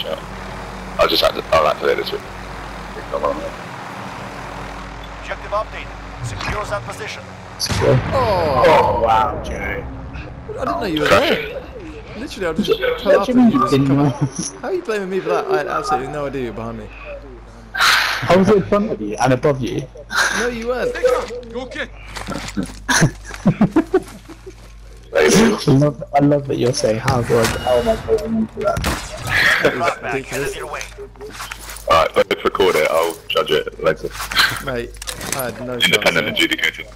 Sure. I'll just act I'll activate this one. Objective updated. Secure that position. Oh, Oh wow, Joe. I didn't know you were there. Literally, I just What pull up you and you you just didn't come know? How are you blaming me for that? I had absolutely no idea you were behind me. I was in front of you and above you. No, you weren't. I love, I love that you're saying how good. How am I going into that? Back back. ridiculous. Headed your way. Alright, let's record it. I'll judge it later. Mate, I had no Independent chance. adjudicator.